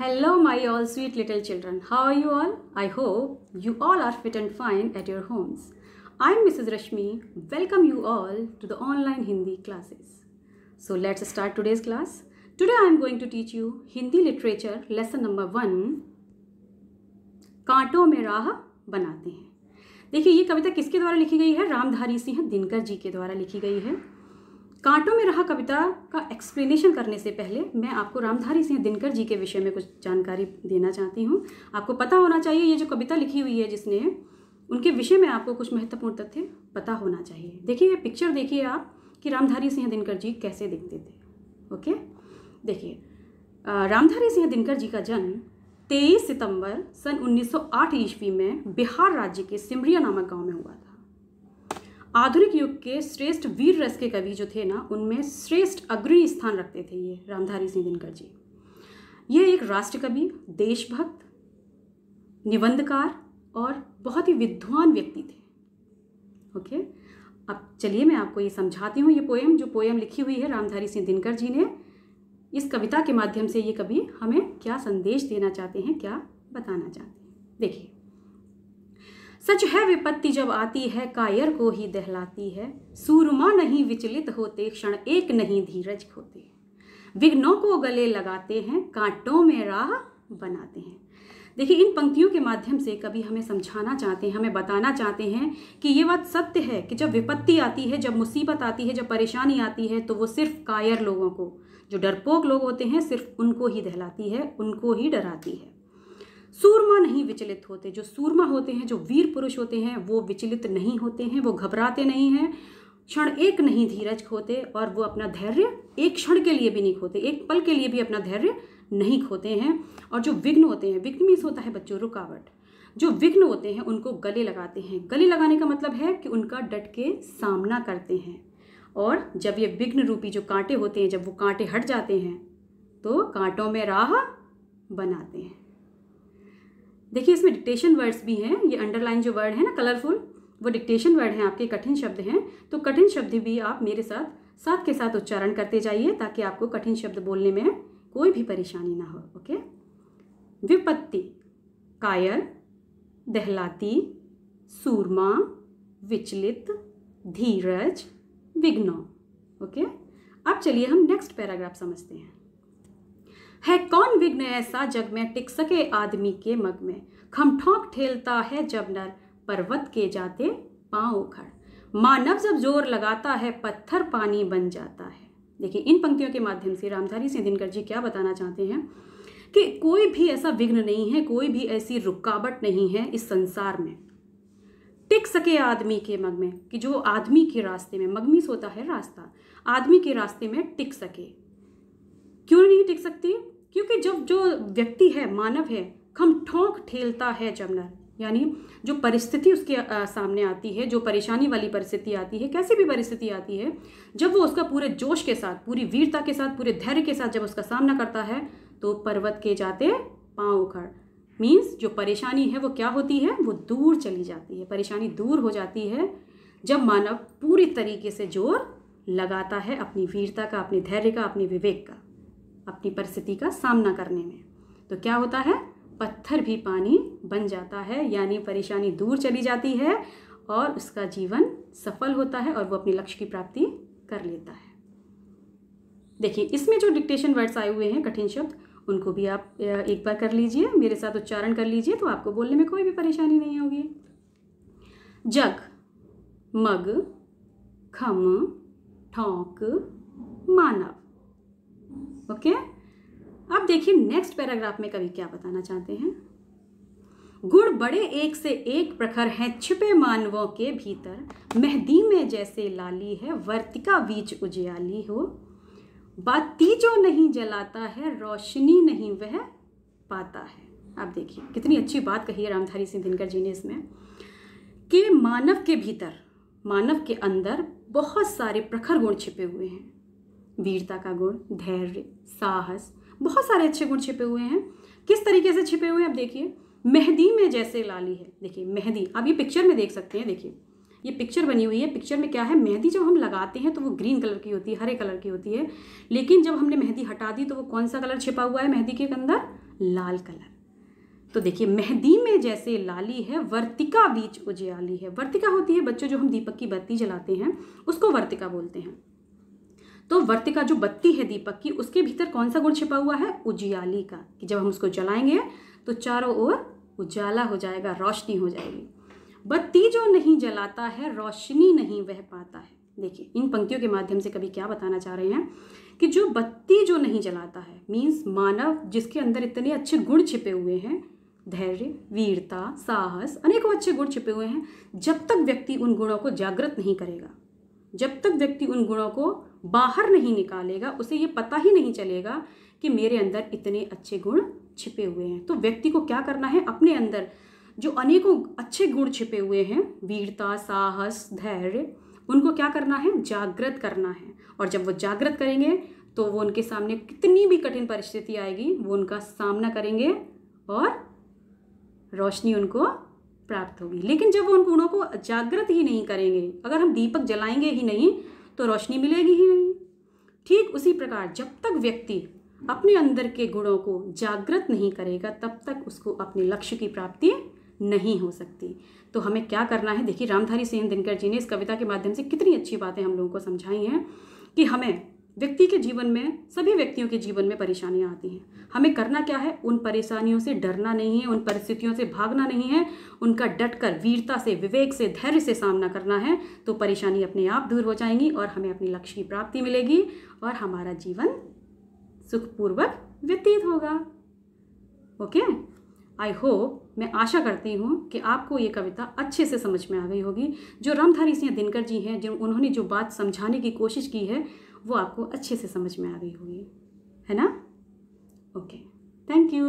Hello, my all sweet little children. How are you all? I hope you all are fit and fine at your homes. I'm Mrs. Rashmi. Welcome you all to the online Hindi classes. So let's start today's class. Today I'm going to teach you Hindi literature lesson number one. कांटों में राह बनाते हैं देखिए ये कविता किसके द्वारा लिखी गई है रामधारी सिंह दिनकर जी के द्वारा लिखी गई है कांटों में रहा कविता का एक्सप्लेनेशन करने से पहले मैं आपको रामधारी सिंह दिनकर जी के विषय में कुछ जानकारी देना चाहती हूँ। आपको पता होना चाहिए ये जो कविता लिखी हुई है जिसने, उनके विषय में आपको कुछ महत्वपूर्ण तथ्य पता होना चाहिए। देखिए पिक्चर देखिए आप कि रामधारी सिंह दिनकर जी कैसे दिखते थे। ओके? देखिए रामधारी सिंह दिनकर जी का जन्म 23 सितंबर सन 1908 ईस्वी में बिहार राज्य के सिमरिया नामक गाँव में हुआ था। आधुनिक युग के श्रेष्ठ वीर रस के कवि जो थे ना, उनमें श्रेष्ठ अग्रणी स्थान रखते थे ये रामधारी सिंह दिनकर जी। ये एक राष्ट्र कवि देशभक्त, निबंधकार और बहुत ही विद्वान व्यक्ति थे। ओके? अब चलिए मैं आपको ये समझाती हूँ ये पोएम जो पोएम लिखी हुई है रामधारी सिंह दिनकर जी ने। इस कविता के माध्यम से ये कवि हमें क्या संदेश देना चाहते हैं, क्या बताना चाहते हैं? देखिए। सच है विपत्ति जब आती है, कायर को ही दहलाती है। सूरमा नहीं विचलित होते, क्षण एक नहीं धीरज खोते। विघ्नों को गले लगाते हैं, कांटों में राह बनाते हैं। देखिए, इन पंक्तियों के माध्यम से कभी हमें समझाना चाहते हैं, हमें बताना चाहते हैं कि ये बात सत्य है कि जब विपत्ति आती है, जब मुसीबत आती है, जब परेशानी आती है तो वो सिर्फ़ कायर लोगों को, जो डरपोक लोग होते हैं, सिर्फ़ उनको ही दहलाती है, उनको ही डराती है। सूरमा नहीं विचलित होते। जो सूरमा होते हैं, जो वीर पुरुष होते हैं, वो विचलित नहीं होते हैं, वो घबराते नहीं हैं। क्षण एक नहीं धीरज खोते और वो अपना धैर्य एक क्षण के लिए भी नहीं खोते, एक पल के लिए भी अपना धैर्य नहीं खोते हैं। और जो विघ्न होते हैं, विघ्न मीन्स होता है बच्चों, रुकावट। जो विघ्न होते हैं, उनको गले लगाते हैं। गले लगाने का मतलब है कि उनका डट के सामना करते हैं। और जब ये विघ्न रूपी जो कांटे होते हैं, जब वो कांटे हट जाते हैं तो कांटों में राह बनाते हैं। देखिए, इसमें डिक्टेशन वर्ड्स भी हैं। ये अंडरलाइन जो वर्ड है ना कलरफुल वो डिक्टेशन वर्ड हैं, आपके कठिन शब्द हैं। तो कठिन शब्द भी आप मेरे साथ साथ के साथ उच्चारण करते जाइए ताकि आपको कठिन शब्द बोलने में कोई भी परेशानी ना हो, ओके? विपत्ति, कायर, दहलाती, सूरमा, विचलित, धीरज, विघ्न, ओके? अब चलिए हम नेक्स्ट पैराग्राफ समझते हैं। है कौन विघ्न ऐसा जग में टिक सके आदमी के मग में? खमठोंक ठेलता है जब नर, पर्वत के जाते पाँव उखड़। मानव जब ज़ोर लगाता है, पत्थर पानी बन जाता है। देखिए, इन पंक्तियों के माध्यम से रामधारी सिंह दिनकर जी क्या बताना चाहते हैं कि कोई भी ऐसा विघ्न नहीं है, कोई भी ऐसी रुकावट नहीं है इस संसार में। टिक सके आदमी के मग में कि जो आदमी के रास्ते में मगमीस होता है रास्ता, आदमी के रास्ते में टिक सके। क्यों नहीं टिक सकती? क्योंकि जब जो व्यक्ति है, मानव है, खम ठोंक ठेलता है जमनर यानी जो परिस्थिति उसके सामने आती है, जो परेशानी वाली परिस्थिति आती है, कैसी भी परिस्थिति आती है, जब वो उसका पूरे जोश के साथ, पूरी वीरता के साथ, पूरे धैर्य के साथ जब उसका सामना करता है तो पर्वत के जाते पाँव उखड़। मीन्स जो परेशानी है, वो क्या होती है? वो दूर चली जाती है। परेशानी दूर हो जाती है जब मानव पूरी तरीके से ज़ोर लगाता है अपनी वीरता का, अपने धैर्य का, अपने विवेक का। अपनी परिस्थिति का सामना करने में। तो क्या होता है? पत्थर भी पानी बन जाता है, यानी परेशानी दूर चली जाती है और उसका जीवन सफल होता है और वो अपने लक्ष्य की प्राप्ति कर लेता है। देखिए, इसमें जो डिक्टेशन वर्ड्स आए हुए हैं, कठिन शब्द, उनको भी आप एक बार कर लीजिए, मेरे साथ उच्चारण कर लीजिए तो आपको बोलने में कोई भी परेशानी नहीं होगी। जग, मग, खम, ठोंक, मानव। ओके? अब देखिए नेक्स्ट पैराग्राफ में कवि क्या बताना चाहते हैं। गुण बड़े एक से एक प्रखर हैं, छिपे मानवों के भीतर। मेहदी में जैसे लाली है, वर्तिका बीच उजियाली हो। बाती जो नहीं जलाता है, रोशनी नहीं वह पाता है। आप देखिए, कितनी अच्छी बात कही है रामधारी सिंह दिनकर जी ने इसमें। कि मानव के भीतर, मानव के अंदर बहुत सारे प्रखर गुण छिपे हुए हैं। वीरता का गुण, धैर्य, साहस, बहुत सारे अच्छे गुण छिपे हुए हैं। किस तरीके से छिपे हुए हैं? अब देखिए, मेहंदी में जैसे लाली है। देखिए, मेहंदी, आप ये पिक्चर में देख सकते हैं, देखिए। ये पिक्चर बनी हुई है। पिक्चर में क्या है? मेहंदी जब हम लगाते हैं तो वो ग्रीन कलर की होती है, हरे कलर की होती है। लेकिन जब हमने मेहंदी हटा दी तो वो कौन सा कलर छिपा हुआ है मेहंदी के अंदर? लाल कलर तो देखिए, मेहंदी में जैसे लाली है, वर्तिका बीच उजियाली है। वर्तिका होती है बच्चों, जो हम दीपक की बत्ती जलाते हैं, उसको वर्तिका बोलते हैं। तो वर्तिका जो बत्ती है दीपक की, उसके भीतर कौन सा गुण छिपा हुआ है? उजियाली का। कि जब हम उसको जलाएँगे तो चारों ओर उजाला हो जाएगा, रोशनी हो जाएगी। बत्ती जो नहीं जलाता है, रोशनी नहीं बह पाता है। देखिए, इन पंक्तियों के माध्यम से कभी क्या बताना चाह रहे हैं? कि जो बत्ती जो नहीं जलाता है मीन्स मानव, जिसके अंदर इतने अच्छे गुण छिपे हुए हैं, धैर्य, वीरता, साहस, अनेकों अच्छे गुण छिपे हुए हैं, जब तक व्यक्ति उन गुणों को जागृत नहीं करेगा। जब तक व्यक्ति उन गुणों को बाहर नहीं निकालेगा, उसे ये पता ही नहीं चलेगा कि मेरे अंदर इतने अच्छे गुण छिपे हुए हैं। तो व्यक्ति को क्या करना है? अपने अंदर जो अनेकों अच्छे गुण छिपे हुए हैं, वीरता, साहस, धैर्य, उनको क्या करना है? जागृत करना है। और जब वो जागृत करेंगे तो वो उनके सामने कितनी भी कठिन परिस्थिति आएगी, वो उनका सामना करेंगे और रोशनी उनको प्राप्त होगी। लेकिन जब वो उन गुणों को जागृत ही नहीं करेंगे, अगर हम दीपक जलाएँगे ही नहीं तो रोशनी मिलेगी ही नहीं। ठीक उसी प्रकार जब तक व्यक्ति अपने अंदर के गुणों को जागृत नहीं करेगा, तब तक उसको अपने लक्ष्य की प्राप्ति नहीं हो सकती। तो हमें क्या करना है? देखिए, रामधारी सिंह दिनकर जी ने इस कविता के माध्यम से कितनी अच्छी बातें हम लोगों को समझाई हैं कि हमें व्यक्ति के जीवन में, सभी व्यक्तियों के जीवन में परेशानियाँ आती हैं। हमें करना क्या है? उन परेशानियों से डरना नहीं है, उन परिस्थितियों से भागना नहीं है, उनका डटकर, वीरता से, विवेक से, धैर्य से सामना करना है तो परेशानी अपने आप दूर हो जाएँगी और हमें अपनी लक्ष्य की प्राप्ति मिलेगी और हमारा जीवन सुखपूर्वक व्यतीत होगा। ओके? आई होप मैं आशा करती हूँ कि आपको ये कविता अच्छे से समझ में आ गई होगी। जो रामधारी सिंह दिनकर जी हैं जो उन्होंने जो बात समझाने की कोशिश की है वो आपको अच्छे से समझ में आ गई होगी। है ना? Okay thank you